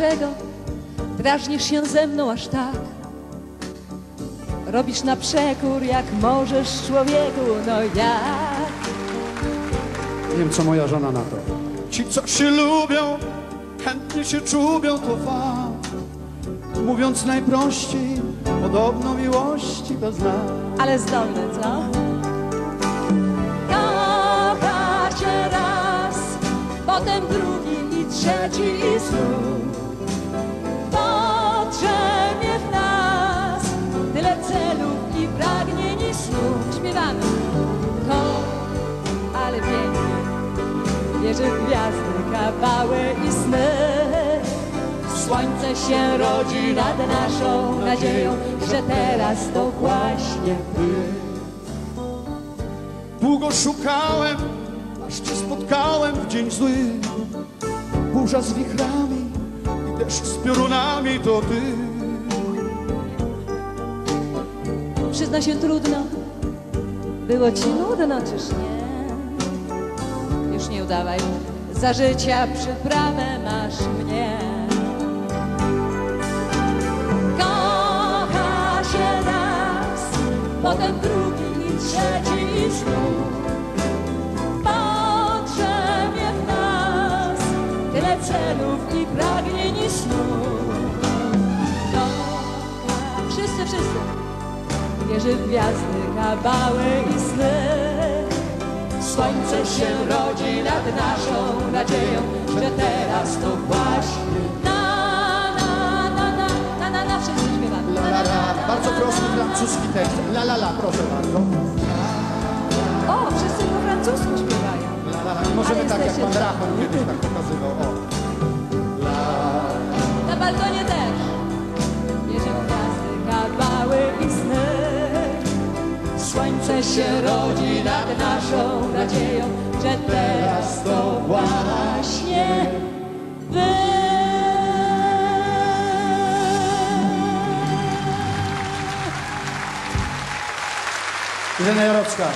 dlaczego drażnisz się ze mną aż tak? Robisz na przekór jak możesz człowieku, no jak? Nie wiem, co moja żona na to. Ci, co się lubią, chętnie się czubią, to fakt. Mówiąc najprościej, podobno miłości bez nas. Ale zdolny, co? Kocha cię raz, potem drugi i trzeci i znów. W gwiazdy, kawały i sny. Słońce się rodzi nad naszą nadzieją, że teraz to właśnie ty. Długo szukałem, aż cię spotkałem w dzień zły. Burza z wichrami i deszcz z piorunami, to ty. Przyzna się trudno, było ci nudno, czyż nie? Już nie udawaj, za życia przyprawę masz mnie. Kocha się raz, potem drugi i trzeci i znów. Potrzebie w nas tyle celów i pragnień i snów. Wszyscy, wszyscy wierzy w gwiazdy, kabały i sny. Słońce się rodzi nad naszą nadzieją, że teraz to właśnie na, na, na, na, na, na, na, wszyscy śpiewamy. La, la, la. Bardzo prosty francuski tekst. La, la, la, proszę bardzo. O, wszyscy po francusku śpiewają. La, la, la. Możemy Ale tak, jak pan Rachman kiedyś tak pokazywał. O. Słońce się rodzi nad naszą nadzieją, że teraz to właśnie wy. Irena Jarocka.